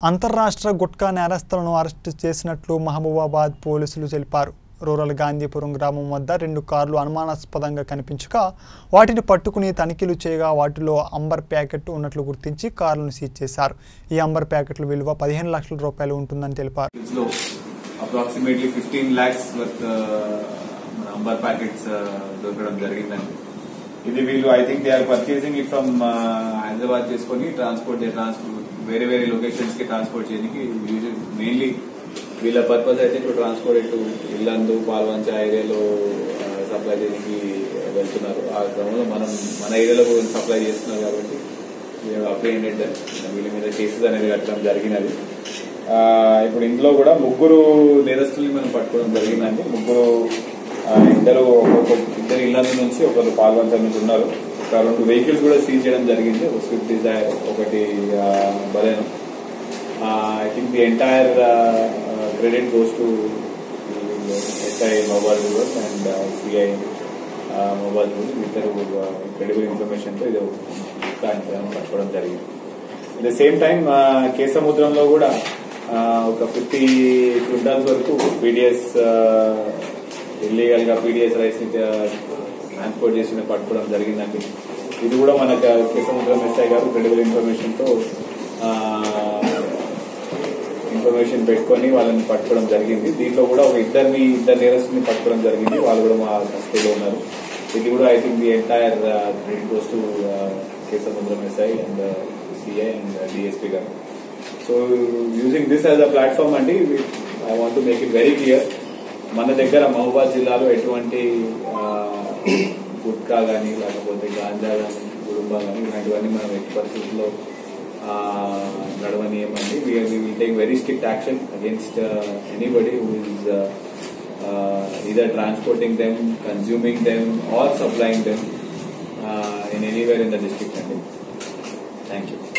అంతర్రాష్ట్ర గుట్కా నేరస్తులను అరెస్టు చేసినట్లు మహబూబాబాద్ పోలీసులు తెలిపారు. రూరల్ గాంధీపురం గ్రామం వద్ద రెండు కార్లు అనుమానాస్పదంగా కనిపించగా వాటిని పట్టుకుని తనిఖీలు చేయగా వాటిలో అంబర్ ప్యాకెట్ ఉన్నట్లు గుర్తించి కార్లను సీజ్ చేశారు. ఈ అంబర్ ప్యాకెట్ల విలువ పదిహేను లక్షల రూపాయలు ఉంటుందని తెలిపారు. Approximately fifteen lakhs worth Amber packets దొరకడం జరిగిందండి. ఇది వీళ్ళు I think they are purchasing it from Hyderabad చేసుకొని ట్రాన్స్పోర్ట్ ట్రాన్స్పోర్ట్ వేరే వేరే లొకేషన్స్కి ట్రాన్స్పోర్ట్ చేయడానికి మెయిన్లీ వీళ్ళ పర్పస్ అయితే ఇప్పుడు ట్రాన్స్పోర్ట్ ఇటు ఇల్లందు పాల్వంచ ఏరియాలో సప్లై చేయడానికి వెళ్తున్నారు. ఆ క్రమంలో మనం మన ఏరియాలో కూడా సప్లై చేస్తున్నారు కాబట్టి అప్రిహెండెడ్ వీళ్ళ మీద కేసెస్ అనేది కట్టడం జరిగినది. ఇప్పుడు ఇందులో కూడా ముగ్గురు నేరస్తుల్ని మనం పట్టుకోవడం జరిగిందండి. ముగ్గురు ఇద్దరు ఒక్కొక్క ఇద్దరు ఇళ్ళ నుంచి ఒకరు పాల్వంచర్ నుంచి ఉన్నారు. రెండు వెహికల్స్ కూడా సీజ్ చేయడం జరిగింది. ఒక స్విఫ్ట్ డిజైర్ ఒకటి Baleno I think the entire credit goes to SI mobile rivers and CI mobile rivers ఇద్దరు క్రెడిబుల్ ఇన్ఫర్మేషన్తో ఇది సాయంత్రం పట్టుకోవడం జరిగింది అట్ ద సేమ్ టైం కేసముద్రంలో కూడా ఒక ఫిఫ్టీ క్వింటాల్స్ వరకు పీడిఎస్ ఇల్లీగల్గా పీడిఎస్ రైస్ ట్రాన్స్పోర్ట్ చేసి పట్టుకోవడం జరిగిందండి. ఇది కూడా మనకు కేసముద్రం ఎస్ఐ గారు క్రెడిబుల్ ఇన్ఫర్మేషన్తో ఇన్ఫర్మేషన్ పెట్టుకొని వాళ్ళని పట్టుకోవడం జరిగింది. దీంట్లో కూడా ఒక ఇద్దరిని ఇద్దరు నేరస్తుని పట్టుకోవడం జరిగింది. వాళ్ళు కూడా మా కస్టడీలో ఉన్నారు. ఇది కూడా I think the entire credit goes to Kesamudram SI and CI and DSP గారు. So using this as a platform అండి I want make it very clear మన దగ్గర మహబూబాద్ జిల్లాలో ఎటువంటి గుట్కా కానీ లేకపోతే గాంజా కానీ గుడుంబా కానీ ఇలాంటివన్నీ మనం ఎట్టి పరిస్థితుల్లో నడవనీయమండి will take very strict action against anybody who is either transporting them, consuming them, or supplying them uh, in anywhere in the district. Thank you.